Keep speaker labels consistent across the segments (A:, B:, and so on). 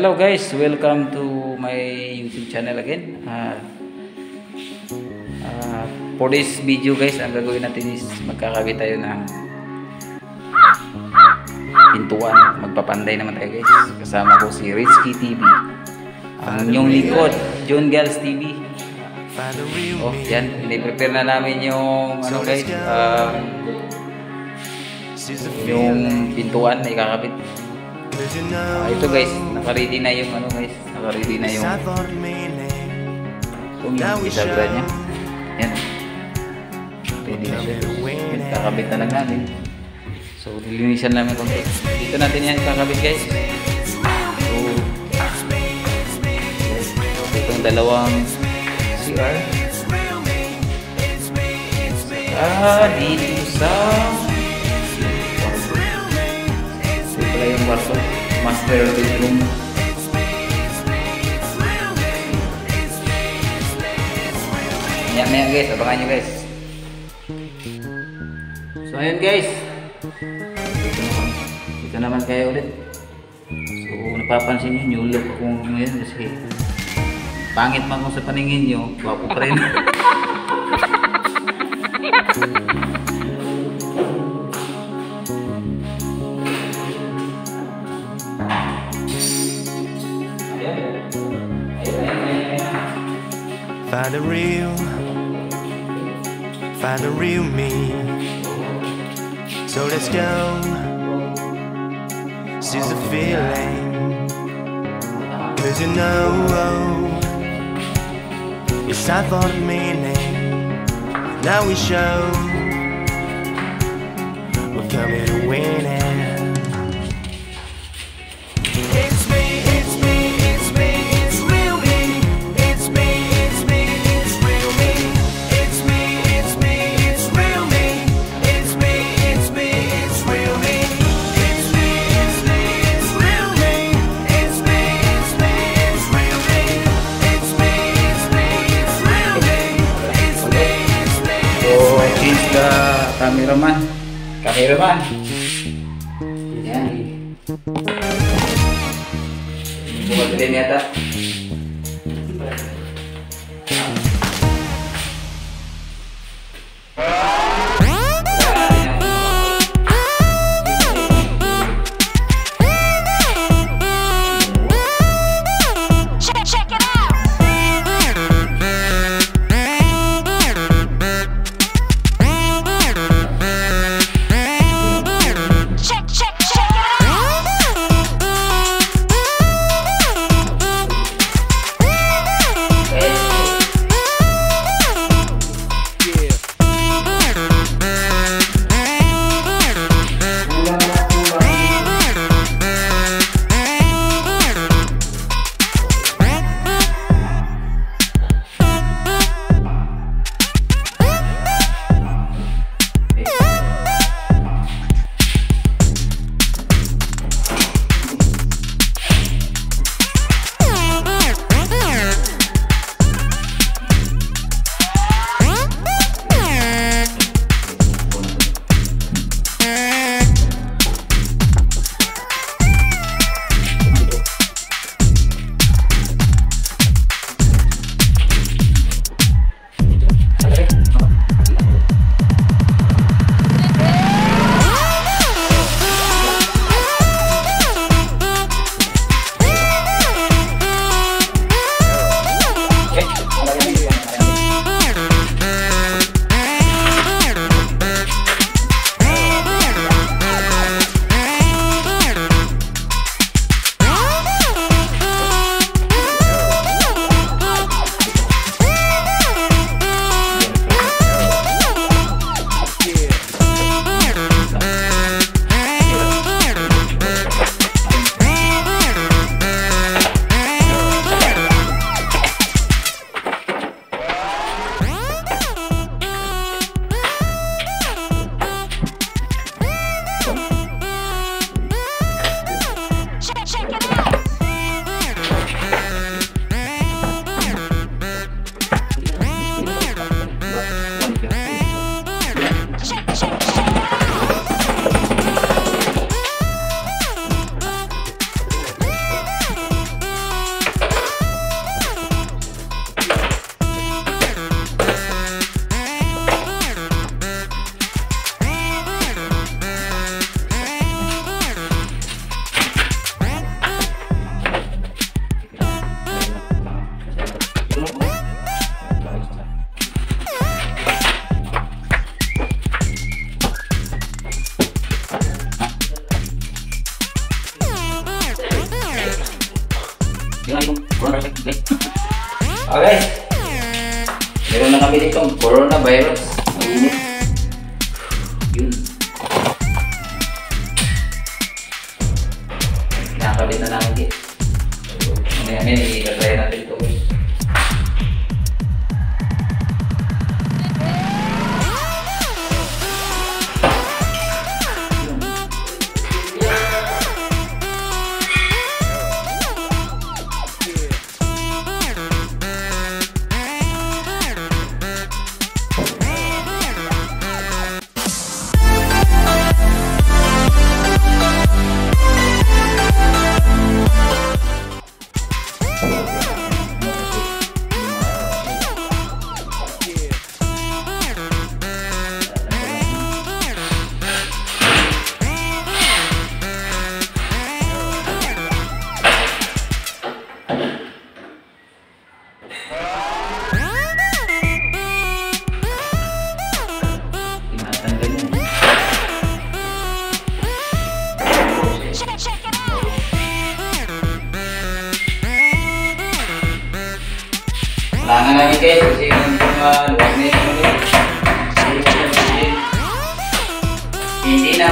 A: Hello guys, welcome to my YouTube channel again. Uh, uh, for this video guys, ang gagawin natin is magkakabit tayo ng pintuan. Magpapanday naman tayo guys. Kasama ko si Rizky TV. Ang inyong likod, John Gals TV. Oh, yan. Ini-prepare na namin yung ano guys, um, yung pintuan na ikakabit. Ah, ito guys, naka-ready na yung ano guys, naka-ready na yung kung yung isagra niya. Yan. Ready na siya. Kakabit na lang namin. So, lilinisan namin konti. Dito natin yan kakabit guys. So, itong dalawang CR. Ah, dito sa ito pala yung kwarto. Master bedroom. Maya maya guys, abangan nyo guys. So ayun guys. Dito naman kayo ulit. So napapansin nyo, new look akong ngayon kasi pangit man kung sa paningin nyo, wapo pa rin.
B: Find the real, find the real me. So let's go, seize the feeling. Cause you know, it's time for the meaning. Now we show, we're coming to win it.
A: ayo Roman ya ini buat gede di atas.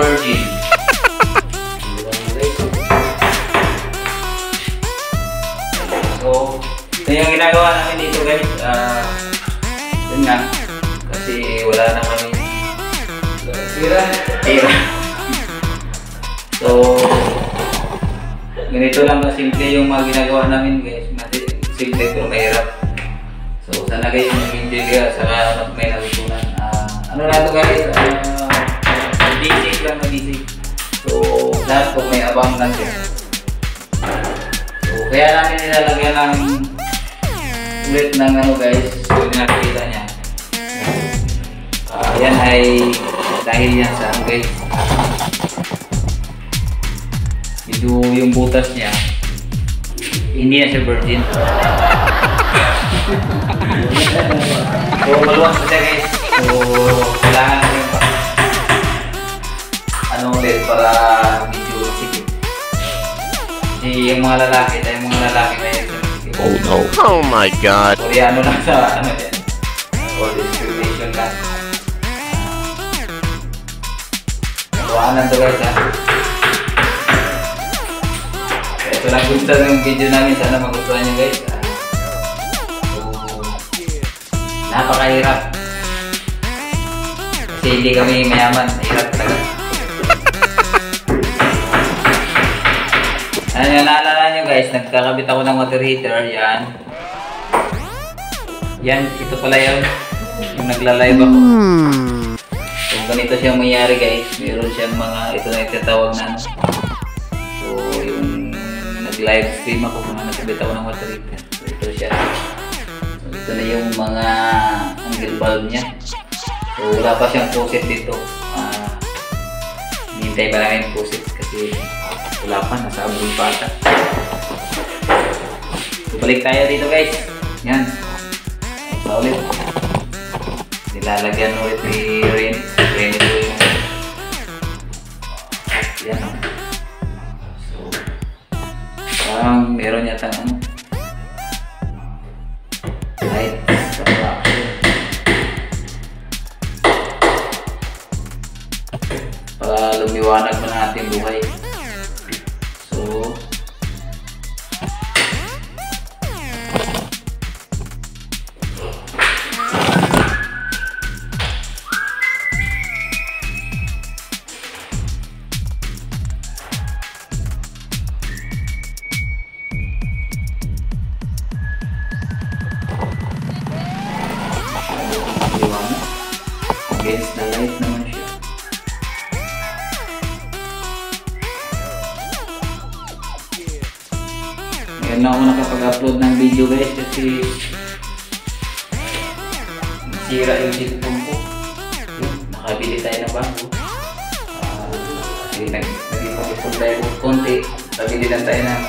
A: Virgin. So, ito yung ginagawa namin dito guys. Ah, yun nga. Kasi wala na kami. Tira. Tira. So, ganito lang kasimple yung mga ginagawa namin guys. Simple pero mahirap. So, sana guys yung enjoy kayo. Sana may natutunan. Ah, ano na ito guys? Uh, basic lang na basic. So, lahat kung may abang lang. So, kaya namin nilalagyan ng ulit ng ano guys. So, nakikita niya. Ah, yan ay dahil yan sa ano guys. Medyo yung butas niya hindi na siya virgin. so, maluwag siya guys. So, kailangan. Ano ulit para medyo sikip. Kasi yung mga lalaki, yung mga lalaki may sikip.
C: Oh no. Oh my god.
A: Koreano lang sa ano yan. Or discrimination lang. Tuwanan to guys ha. Ito lang gusto ng video namin. Sana magustuhan nyo guys. So, napakahirap. Kasi hindi kami mayaman. Hirap talaga. Naalala nyo guys, nagkakabit ako ng water heater. Yan. Yan, ito pala yun. Yung nagla-live ako. So, ganito siyang mangyari guys. Meron siyang mga, ito na itatawag na ano. So, yung nag-live stream ako kung nagkabit ako ng water heater. So, ito siya. So, ito na yung mga angle bulb niya. So, wala pa siyang pusit dito. Ah, hinihintay pa namin yung pusit kasi wala pa, nasa abroad pa ata. Balik tayo dito guys. Yan. Sa ulit. Nilalagyan ulit ni Ren. Ren Ngayon na ako nakapag-upload ng video guys kasi nasira yung cellphone ko. Nakabili tayo ng bago. Ah, kasi nag nag-ipag-ipon tayo ng konti. Pabili lang tayo ng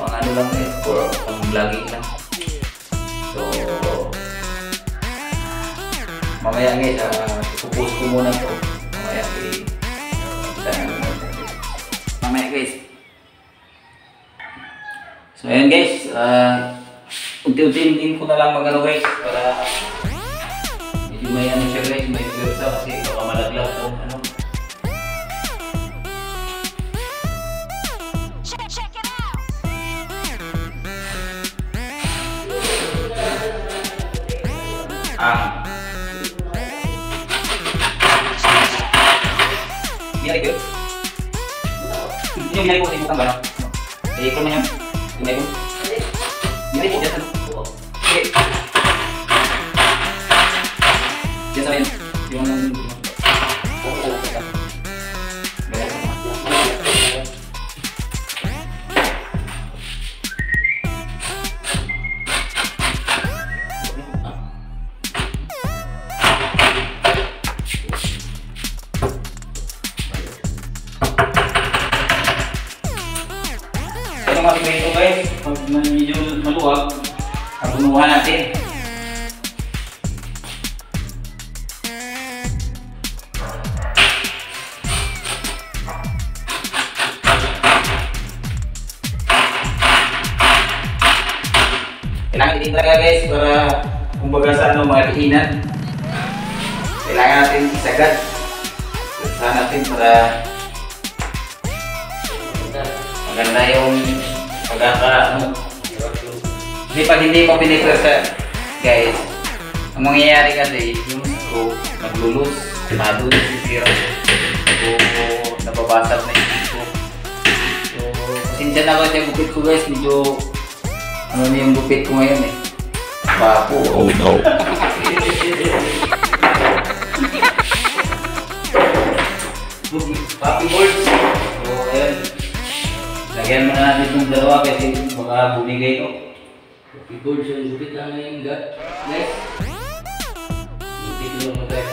A: pang ano lang eh, for pang vlogging lang. So, mamaya guys, uh, ipupost ko muna to. Ayan guys, uh, unti-untiin ko na lang magano guys para medyo may ano siya guys, may pwersa kasi baka malaglag po ano.
D: Check, check it out.
A: Ang Binari ko. Yung binari ko sa Ito mga sikreto guys, pag medyo maluwag, gumawa natin. Kailangan din talaga guys para kumbaga sa ano mga diinan. Kailangan natin isagad. Usahan natin para maganda yung ano. Kasi pag hindi mo pinipwersa, guys, ang mangyayari kasi yung screw naglulus, madulus yung sira. So, nababasag na yung screw. So, pasensya na ako sa gupit ko guys, medyo ano na yung gupit ko ngayon eh. Papo.
C: Oh no.
A: Papi boards. So, ayun. Lagyan mo na natin itong dalawa kasi baka bumigay ito. Papi boards, yung gupit lang ngayon, ga- guys. Gupit lang mo guys.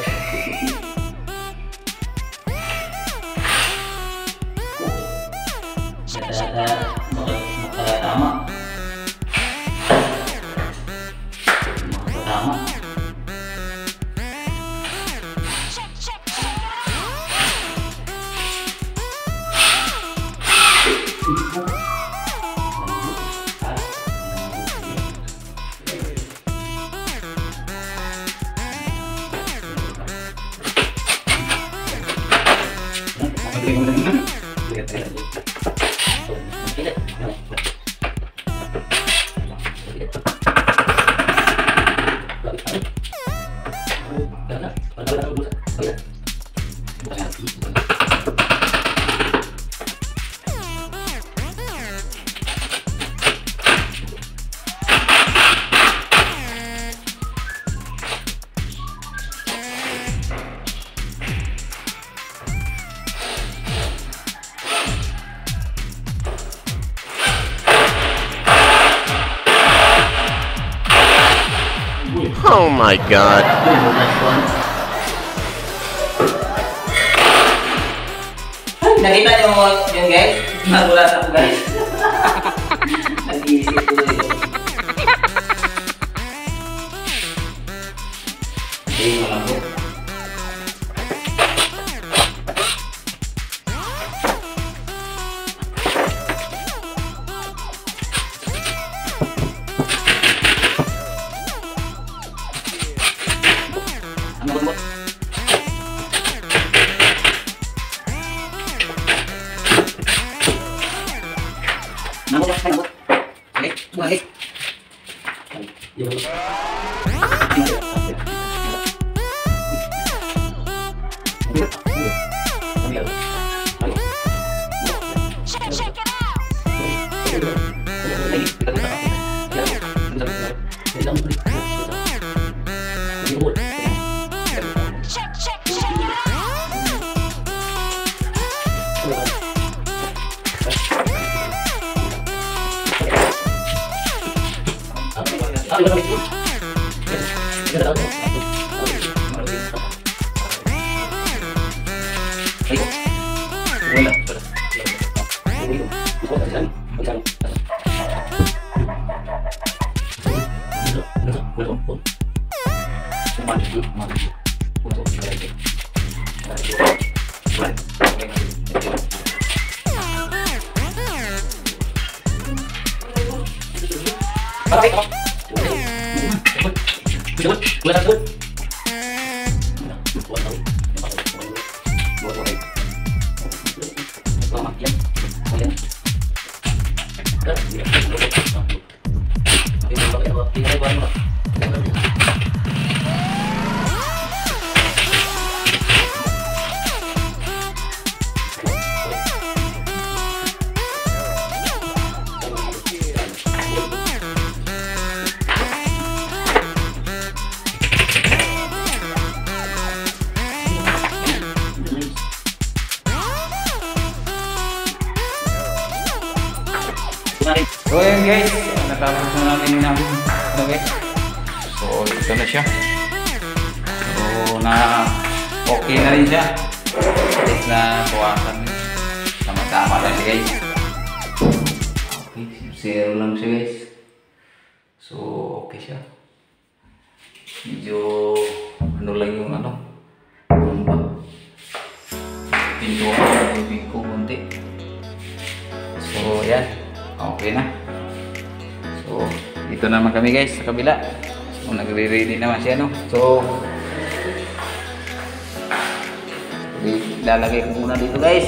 D: đúng rồi.
C: Oh my god.
A: Guys? Guys. Sim. 丸く丸く音を叩いて叩いては
D: いこれがやってるは
A: い。So ayun guys, natapos na namin ng ano guys. So ito na siya. So na okay na rin siya. At na kuwasan. Tama-tama lang siya guys. Okay, zero lang siya guys. So okay siya. Medyo ano lang yung. Ano naman kami guys sa kabila. So, nagre-ready naman siya no. So, lalagay ko muna dito guys.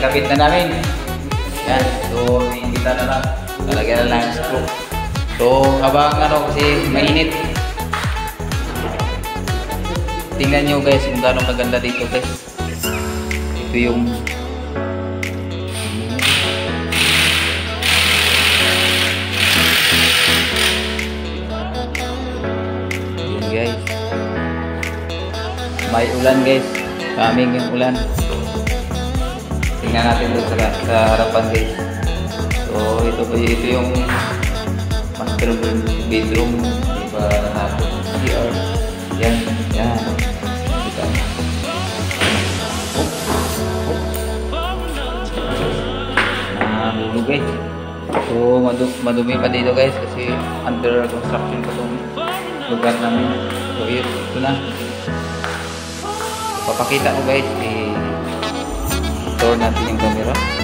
A: Naikabit na namin. Yan, so iimbita na lang. Talagyan na lang screw. So, habang ano kasi mainit. Tingnan nyo guys kung gaano maganda dito guys. Ito yung Yun guys. May ulan guys. Kaming yung ulan. Tingnan natin doon sa, sa harapan guys. So ito po ito yung master bedroom. Diba natin? CR. Yan. Yan. Kita. Nahulog guys. So madu madumi pa dito guys kasi under construction pa itong lugar namin. So yun, ito na. Papakita ko guys, i-store natin yung camera.